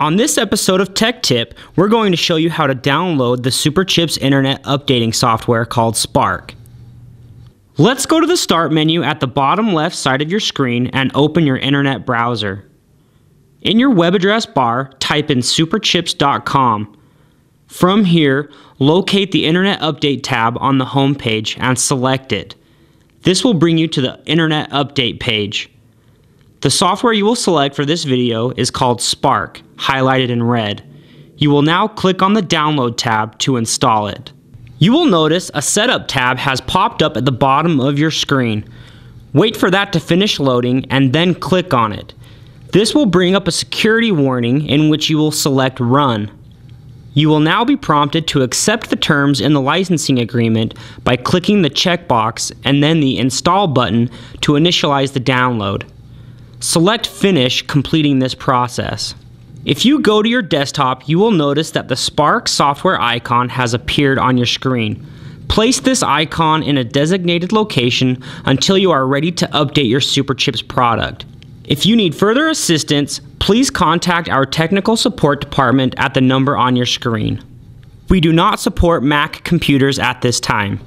On this episode of Tech Tip, we're going to show you how to download the Superchips internet updating software called Spark. Let's go to the Start menu at the bottom left side of your screen and open your internet browser. In your web address bar, type in superchips.com. From here, locate the Internet Update tab on the home page and select it. This will bring you to the Internet Update page. The software you will select for this video is called Spark, highlighted in red. You will now click on the Download tab to install it. You will notice a Setup tab has popped up at the bottom of your screen. Wait for that to finish loading and then click on it. This will bring up a security warning in which you will select Run. You will now be prompted to accept the terms in the licensing agreement by clicking the checkbox and then the Install button to initialize the download. Select Finish completing this process. If you go to your desktop, you will notice that the Spark software icon has appeared on your screen. Place this icon in a designated location until you are ready to update your Superchips product. If you need further assistance, please contact our technical support department at the number on your screen. We do not support Mac computers at this time.